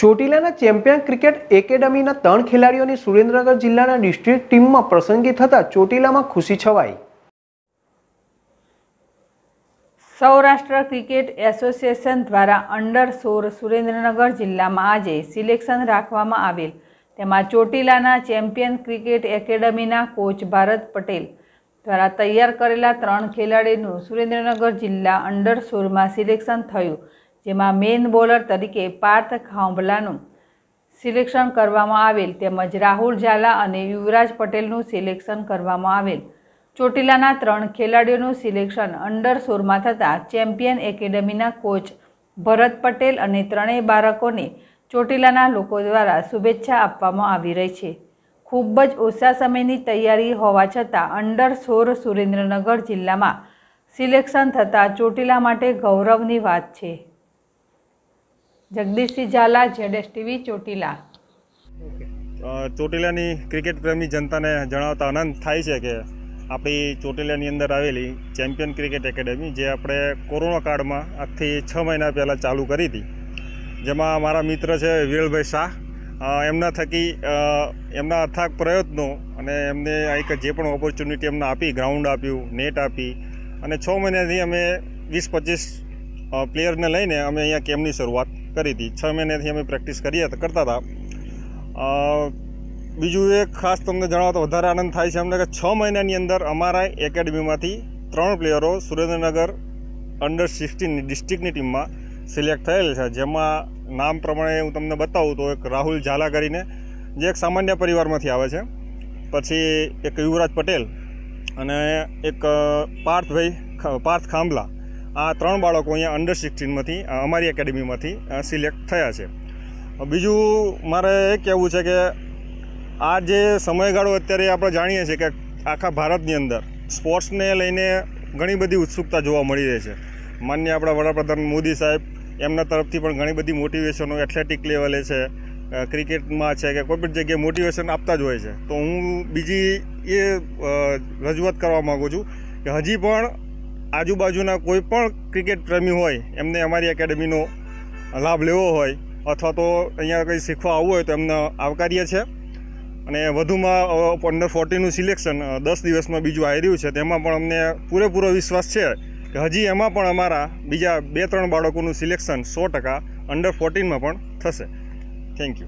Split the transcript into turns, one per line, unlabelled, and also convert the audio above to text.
ચોટીલાના champion cricket એકેડમીના ત્રણ ખેલાડીઓની સુરેન્દ્રનગર જિલ્લાના ડિસ્ટ્રિક્ટ ટીમમાં પસંદગી થતાં ચોટીલામાં ખુશી છવાઈ.
સૌરાષ્ટ્ર ક્રિકેટ એસોસિએશન દ્વારા અંડર સોળ સુરેન્દ્રનગર જિલ્લામાં આજે સિલેક્શન રાખવામાં આવેલ. તેમાં ચોટીલાના ચેમ્પિયન ક્રિકેટ એકેડમીના કોચ ભારત પટેલ દ્વારા તૈયાર કરેલા ત્રણ ખેલાડીનું સુરેન્દ્રનગર જિલ્લા અંડર સોળમાં સિલેક્શન થયું. જેમાં મેન બોલર તરીકે પાર્થ ખાંભલાનું સિલેક્શન કરવામાં આવેલ તેમજ રાહુલ ઝાલા અને યુવરાજ પટેલનું સિલેક્શન કરવામાં આવેલ. ચોટીલાના ત્રણ ખેલાડીઓનું સિલેક્શન અંડર સોળમાં થતાં ચેમ્પિયન એકેડમીના કોચ ભરત પટેલ અને ત્રણેય બાળકોને ચોટીલાના લોકો દ્વારા શુભેચ્છા આપવામાં આવી રહી છે. ખૂબ જ ઓછા સમયની તૈયારી હોવા છતાં અંડર સોળ સુરેન્દ્રનગર જિલ્લામાં સિલેક્શન થતાં ચોટીલા માટે ગૌરવની વાત છે. જગદીશસિંહ ઝાલા જેડેસ ટીવી, ચોટીલા.
ચોટીલાની ક્રિકેટ પ્રેમી જનતાને જણાવતા આનંદ થાય છે કે આપણી ચોટીલાની અંદર આવેલી ચેમ્પિયન ક્રિકેટ એકેડમી, જે આપણે કોરોના કાળમાં આજથી છ મહિના પહેલાં ચાલુ કરી હતી. જેમાં મારા મિત્ર છે વિરલભાઈ શાહ. એમના થકી એમના અથાગ પ્રયત્નો અને એમને એક જે પણ ઓપોર્ચ્યુનિટી એમને આપી ગ્રાઉન્ડ આપ્યું નેટ આપી. અને છ મહિનાથી અમે વીસ પચીસ પ્લેયરને લઈને અમે અહીંયા કેમ્પની શરૂઆત કરી હતી? છ મહિનાથી અમે પ્રેક્ટિસ કરીએ કરતા હતા. બીજું એક ખાસ તમને જણાવતો વધારે આનંદ થાય છે અમને કે છ મહિનાની અંદર અમારા એકેડમીમાંથી ત્રણ પ્લેયરો સુરેન્દ્રનગર અંડર સિક્સટીન ડિસ્ટ્રિક્ટની ટીમમાં સિલેક્ટ થયેલ છે. જેમાં નામ પ્રમાણે હું તમને બતાવું તો એક રાહુલ ઝાલા કરીને જે એક સામાન્ય પરિવારમાંથી આવે છે. પછી એક યુવરાજ પટેલ અને એક પાર્થભાઈ, પાર્થ ખાંભલા. આ ત્રણ બાળકો અહીંયા અંડર સિક્સટીનમાંથી અમારી એકેડમીમાંથી સિલેક્ટ થયા છે. બીજું મારે એ કહેવું છે કે આ જે સમયગાળો અત્યારે આપણે જાણીએ છીએ કે આખા ભારતની અંદર સ્પોર્ટ્સને લઈને ઘણી બધી ઉત્સુકતા જોવા મળી રહી છે. માન્ય આપણા વડાપ્રધાન મોદી સાહેબ એમના તરફથી પણ ઘણી બધી મોટિવેશનો એથ્લેટિક લેવલે છે ક્રિકેટમાં છે કે કોઈ પણ જગ્યાએ મોટિવેશન આપતા જ હોય છે. તો હું બીજી એ રજૂઆત કરવા માગું છું કે હજી પણ આજુબાજુના કોઈ પણ ક્રિકેટ પ્રેમી હોય, એમને અમારી એકેડમીનો લાભ લેવો હોય અથવા તો અહીંયા કંઈ શીખવા આવવું હોય તો એમને આવકાર્ય છે અને વધુમાં અંડર ફોર્ટીનું સિલેક્શન દસ દિવસમાં બીજું આવી રહ્યું છે, તેમાં પણ અમને પૂરેપૂરો વિશ્વાસ છે કે હજી એમાં પણ અમારા બીજા બે ત્રણ બાળકોનું સિલેક્શન સો ટકા અંડર ફોર્ટીનમાં પણ થશે. Thank you